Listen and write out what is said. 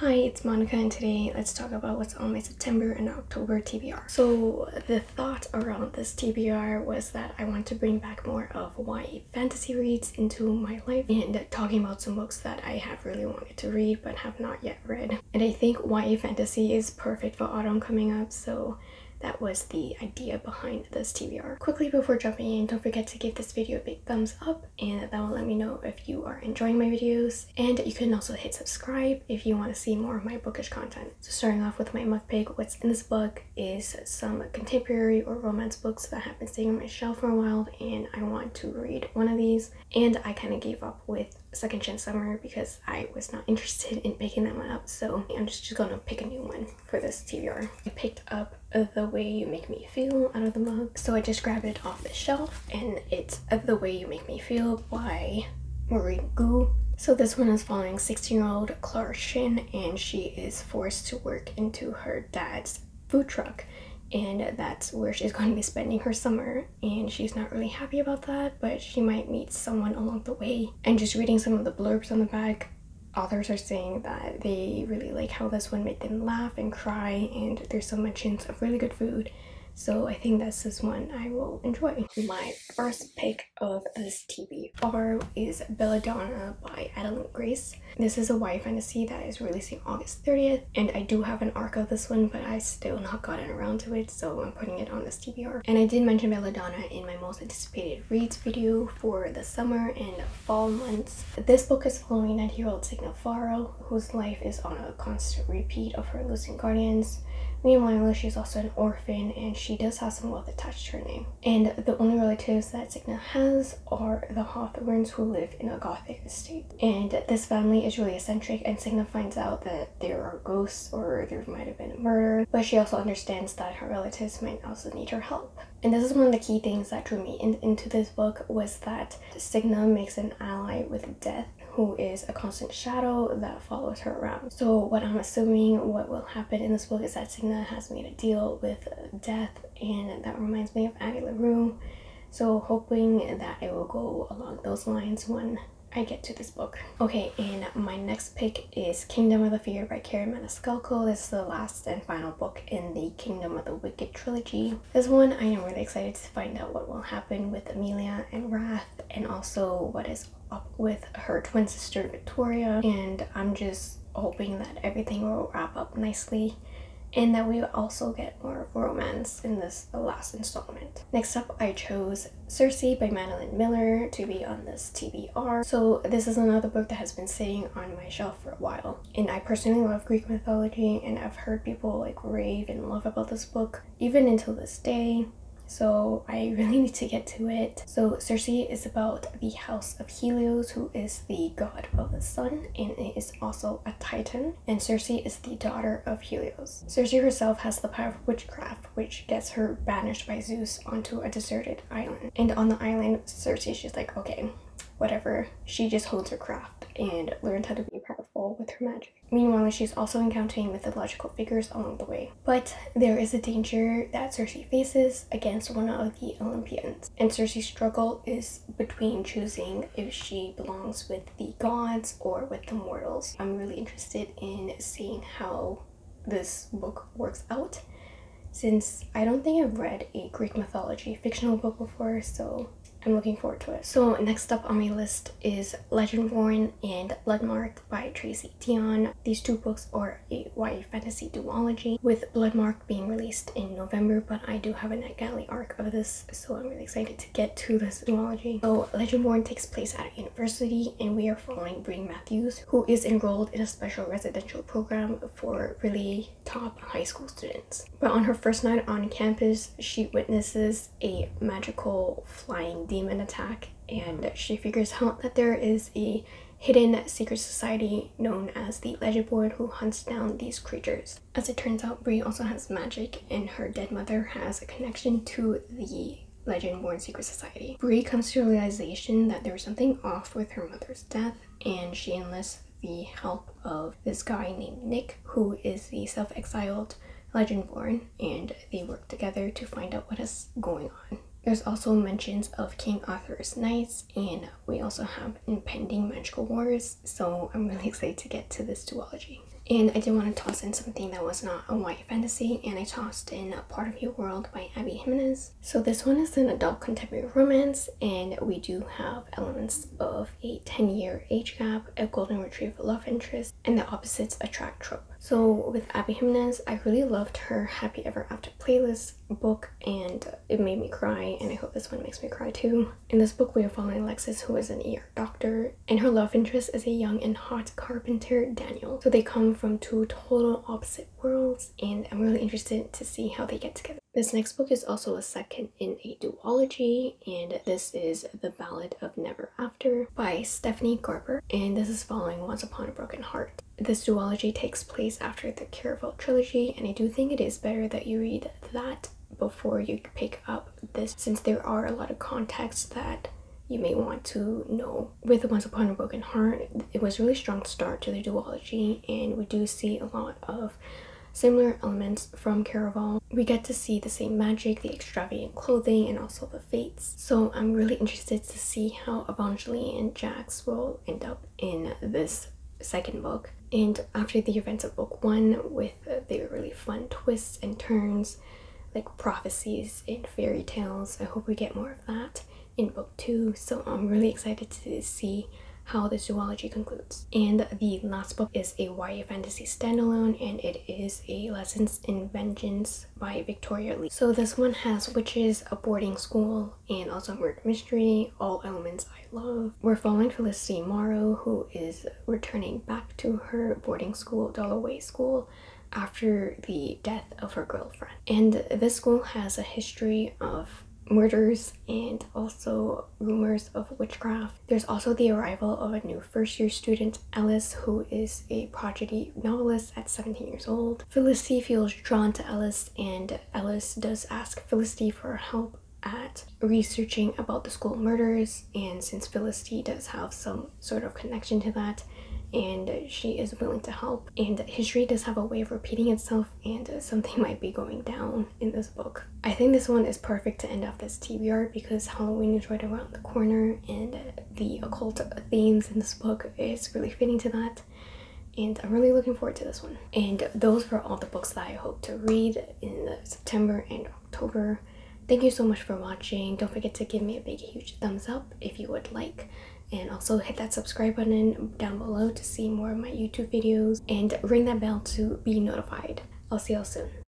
Hi, it's Monica and today let's talk about what's on my September and October TBR. So the thought around this TBR was that I want to bring back more of YA fantasy reads into my life and talking about some books that I have really wanted to read but have not yet read. And I think YA fantasy is perfect for autumn coming up so that was the idea behind this TBR. Quickly before jumping in, don't forget to give this video a big thumbs up and that will let me know if you are enjoying my videos. And you can also hit subscribe if you want to see more of my bookish content. So starting off with my mug pick, what's in this book is some contemporary or romance books that have been sitting on my shelf for a while and I want to read one of these. And I kind of gave up with Second Chance Summer because I was not interested in picking that one up. So I'm just, just gonna pick a new one for this TBR. I picked up The Way You Make Me Feel out of the mug. So I just grabbed it off the shelf and it's The Way You Make Me Feel by Maurene Goo. So this one is following 16-year-old Clara Shin and she is forced to work into her dad's food truck and that's where she's going to be spending her summer. And she's not really happy about that but she might meet someone along the way. And just reading some of the blurbs on the back authors are saying that they really like how this one made them laugh and cry. And there's some mentions of really good food so I think that's this one I will enjoy. My first pick of this TV TBR is Belladonna by Adalyn Grace. This is a YA fantasy that is releasing August 30th and I do have an arc of this one but I still not gotten around to it so I'm putting it on this TBR. And I did mention Belladonna in my most anticipated reads video for the summer and fall months. This book is following 90-year-old Signa Farrow whose life is on a constant repeat of her losing guardians Meanwhile, she's also an orphan and she does have some wealth attached to her name. And the only relatives that Signa has are the Hawthornes who live in a gothic estate. And this family is really eccentric and Signa finds out that there are ghosts or there might have been a murder, but she also understands that her relatives might also need her help. And this is one of the key things that drew me in, into this book was that Signa makes an ally with death who is a constant shadow that follows her around. So what I'm assuming what will happen in this book is that Signa has made a deal with death and that reminds me of Addie LaRue. So hoping that it will go along those lines when I get to this book. Okay, and my next pick is Kingdom of the Fear by Kerri Maniscalco. This is the last and final book in the Kingdom of the Wicked trilogy. This one, I am really excited to find out what will happen with Emilia and Wrath and also what is with her twin sister Victoria. And I'm just hoping that everything will wrap up nicely and that we also get more romance in this last installment. Next up, I chose Circe by Madeline Miller to be on this TBR. So this is another book that has been sitting on my shelf for a while. And I personally love Greek mythology and I've heard people like rave and love about this book even until this day so I really need to get to it. So Circe is about the house of Helios who is the god of the sun and it is also a titan and Circe is the daughter of Helios. Circe herself has the power of witchcraft which gets her banished by Zeus onto a deserted island and on the island Circe she's like okay whatever she just holds her craft and learns how to be powerful with her magic. Meanwhile, she's also encountering mythological figures along the way. But there is a danger that Circe faces against one of the Olympians. And Circe's struggle is between choosing if she belongs with the gods or with the mortals. I'm really interested in seeing how this book works out since I don't think I've read a Greek mythology fictional book before, so I'm looking forward to it. So next up on my list is Legendborn and Bloodmarked by Tracy Deonn. These two books are a YA fantasy duology with Bloodmarked being released in November but I do have a NetGalley arc of this so I'm really excited to get to this duology. So Legendborn takes place at a university and we are following Bree Matthews who is enrolled in a special residential program for really top high school students. But on her first night on campus she witnesses a magical flying demon attack and she figures out that there is a hidden secret society known as the Legend Legendborn who hunts down these creatures. As it turns out, Bree also has magic and her dead mother has a connection to the Legendborn secret society. Bree comes to realization that there's something off with her mother's death and she enlists the help of this guy named Nick who is the self-exiled Legendborn and they work together to find out what is going on. There's also mentions of King Arthur's knights and we also have impending magical wars so I'm really excited to get to this duology. And I did want to toss in something that was not a YA fantasy, and I tossed in A Part of Your World by Abby Jimenez. So this one is an adult contemporary romance, and we do have elements of a 10-year age gap, a golden retriever love interest, and the opposites attract trope. So with Abby Jimenez, I really loved her Happy Ever After playlist book and it made me cry and I hope this one makes me cry too. In this book we are following Alexis who is an ER doctor and her love interest is a young and hot carpenter Daniel. So they come from two total opposite worlds and I'm really interested to see how they get together. This next book is also a second in a duology, and this is The Ballad of Never After by Stephanie Garber, and this is following Once Upon a Broken Heart. This duology takes place after the Caraval trilogy, and I do think it is better that you read that before you pick up this, since there are a lot of contexts that you may want to know. With Once Upon a Broken Heart, it was really strong start to the duology, and we do see a lot of similar elements from Caraval. We get to see the same magic, the extravagant clothing, and also the fates. So I'm really interested to see how Evangeline and Jacks will end up in this second book. And after the events of book one, with uh, their really fun twists and turns, like prophecies and fairy tales, I hope we get more of that in book two. So I'm really excited to see how the duology concludes. And the last book is a YA fantasy standalone and it is a Lessons in Vengeance by Victoria Lee. So this one has witches, a boarding school, and also murder mystery, all elements I love. We're following Felicity Morrow who is returning back to her boarding school, Dalloway School, after the death of her girlfriend. And this school has a history of murders and also rumors of witchcraft. There's also the arrival of a new first year student, Ellis, who is a prodigy novelist at 17 years old. Felicity feels drawn to Ellis, and Ellis does ask Felicity for help at researching about the school murders. And since Felicity does have some sort of connection to that, and she is willing to help. And history does have a way of repeating itself, and something might be going down in this book. I think this one is perfect to end off this TBR because Halloween is right around the corner, and the occult themes in this book is really fitting to that. And I'm really looking forward to this one. And those were all the books that I hope to read in September and October. Thank you so much for watching. Don't forget to give me a big huge thumbs up if you would like and also hit that subscribe button down below to see more of my YouTube videos and ring that bell to be notified. I'll see y'all soon.